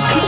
I'll